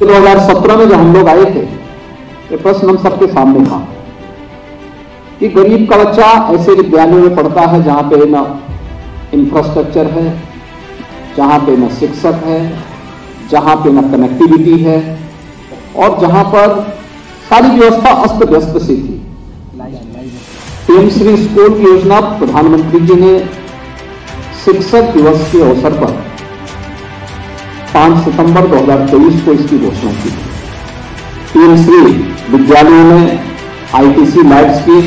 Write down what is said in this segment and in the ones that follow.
2017 में जब हम लोग आए थे, ये प्रश्न हम सबके सामने था कि गरीब का बच्चा ऐसे विद्यालयों में पढ़ता है जहाँ पे ना इंफ्रास्ट्रक्चर है, जहाँ पे न शिक्षक है, जहाँ पे न कनेक्टिविटी है, और जहाँ पर सारी व्यवस्था अस्त व्यस्त सी थी। पीएम श्री स्कूल की योजना प्रधानमंत्री जी ने शिक्षक दिवस के अवसर पर 5 सितंबर 2023 को इसकी घोषणा की। तीन श्री विद्यालयों में आईटीसी लैब्स की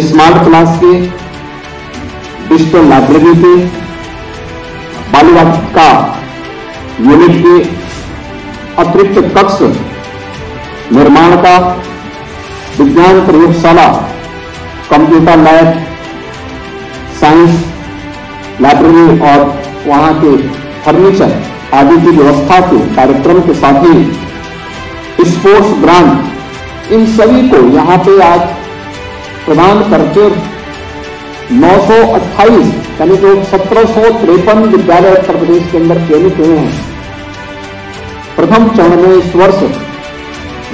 स्मार्ट क्लास की डिजिटल लाइब्रेरी की बालुवाद का यूनिट के अतिरिक्त कक्ष, निर्माण का, विज्ञान प्रयोगशाला कंप्यूटर लैब साइंस लाइब्रेरी और वहाँ के फर्नीचर आदि की व्यवस्था के कार्यक्रम के साथ ही स्पोर्ट्स ग्रांट इन सभी को यहाँ पे आज प्रदान करके 928 यानी जो सत्रह सौ तिरपन विद्यालय उत्तर प्रदेश के अंदर चयनित हुए हैं। प्रथम चरण में इस वर्ष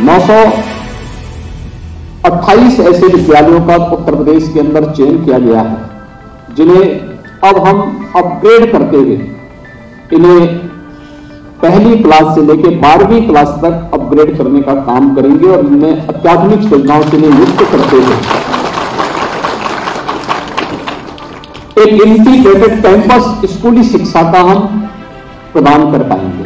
928 ऐसे विद्यालयों का उत्तर प्रदेश के अंदर चयन किया गया है, जिन्हें अब हम अपग्रेड करते हुए इन्हें पहली क्लास से लेकर बारहवीं क्लास तक अपग्रेड करने का काम करेंगे और इनमें अत्याधुनिक सुविधाओं के लिए युक्त करते हुए एक इंटीग्रेटेड कैंपस स्कूली शिक्षा का हम प्रदान कर पाएँगे।